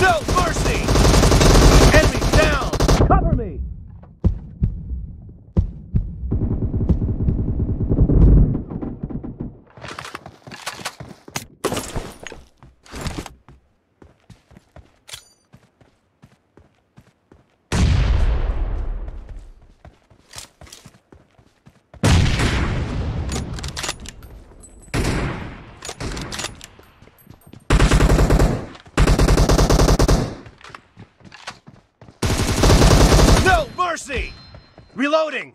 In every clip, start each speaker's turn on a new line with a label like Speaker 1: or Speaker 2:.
Speaker 1: No mercy! Enemy down! Cover me! No mercy! Reloading!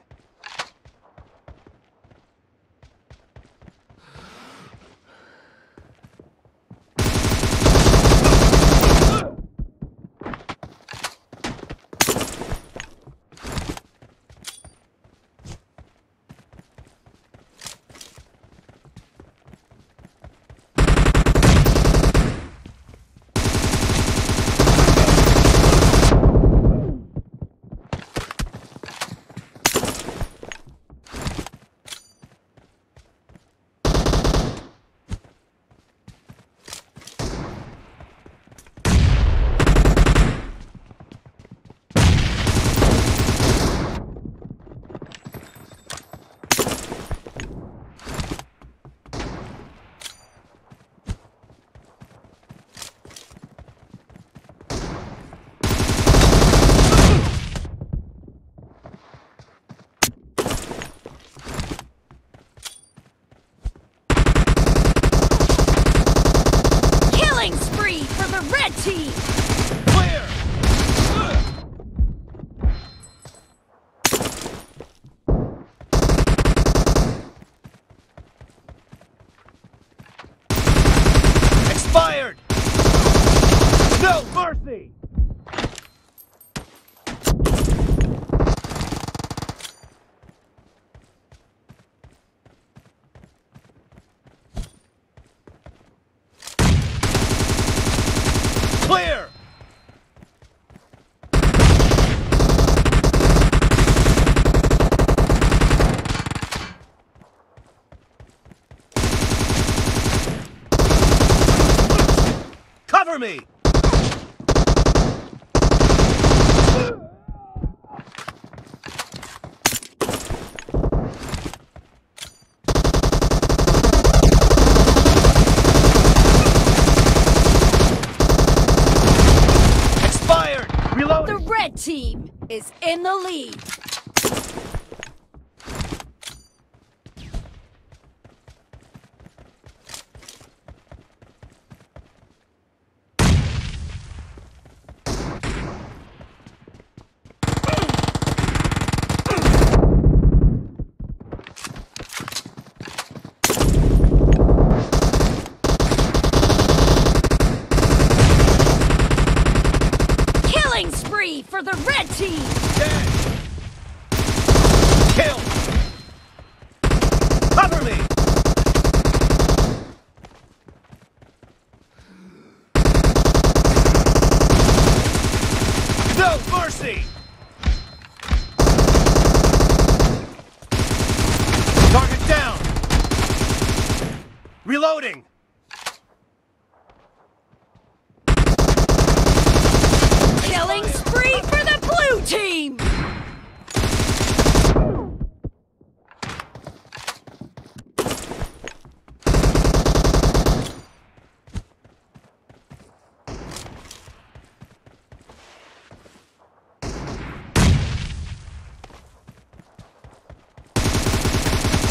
Speaker 2: Killing spree for the red team!
Speaker 1: Clear! Expired! No mercy! Clear! Cover me! Expired!
Speaker 2: The red team is in the lead!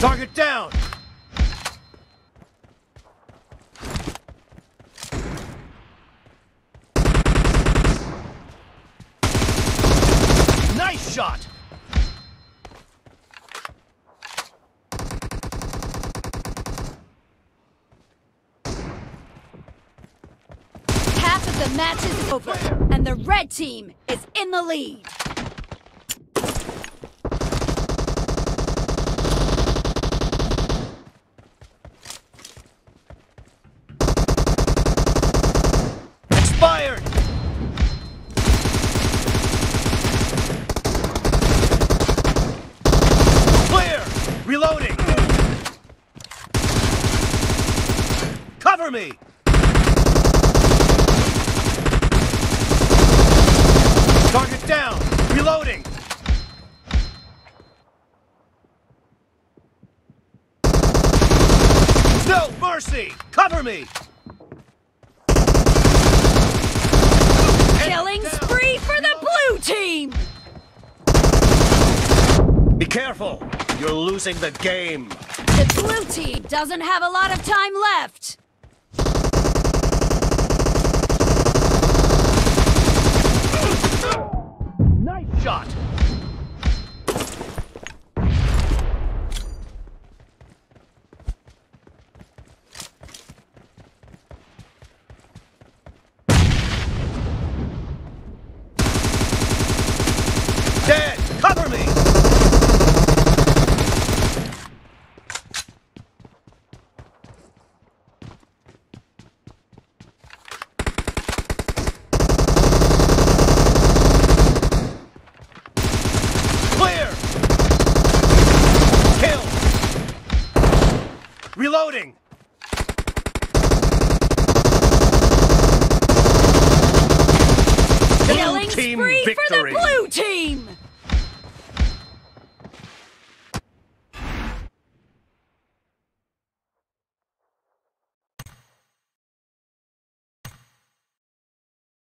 Speaker 1: Target down! Nice
Speaker 2: shot! Half of the match is over, and the red team is in the lead.
Speaker 1: Cover me! Target down! Reloading! No mercy! Cover me!
Speaker 2: Killing spree for the blue team!
Speaker 1: Be careful! You're losing the game!
Speaker 2: The blue team doesn't have a lot of time left.
Speaker 1: Shot! Dead! Cover me! Clear! Kill! Reloading!
Speaker 2: Killing
Speaker 1: team
Speaker 2: spree for the
Speaker 1: victory.